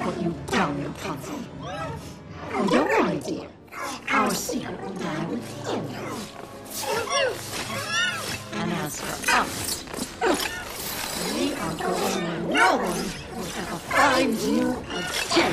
Rapunzel. Oh, don't worry, dear. Our secret will die with him. And as for us, we are going where no one will ever find you again.